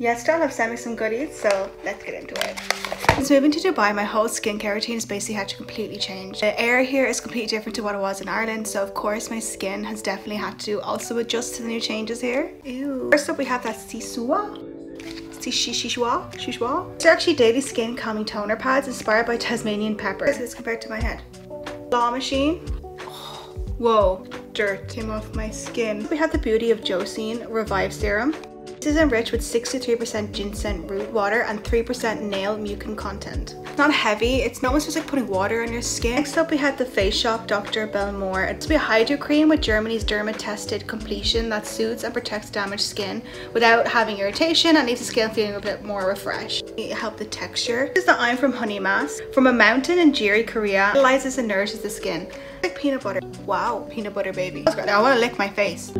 YesStyle have sent me some goodies, so let's get into it. Since moving to Dubai, my whole skincare routine has basically had to completely change. The air here is completely different to what it was in Ireland, so of course my skin has definitely had to also adjust to the new changes here. Ew. First up we have that Sisua. Shishwa? Shishwa? These are actually daily skin calming toner pads inspired by Tasmanian pepper. This is compared to my head. Claw machine. Whoa, dirt came off my skin. We have the Beauty of Joseon Revive Serum. Is enriched with 63% ginseng root water and 3% snail mucin content. It's not heavy, it's not just like putting water on your skin. Next up we have the Face Shop Dr. Belmeur. It's a hydro cream with Germany's derma tested completion that soothes and protects damaged skin without having irritation and leaves the skin feeling a bit more refreshed. It help the texture. This is the I'm from Honey Mask from a mountain in Jiri, Korea. It vitalizes and nourishes the skin. Like peanut butter. Wow, peanut butter baby. I want to lick my face.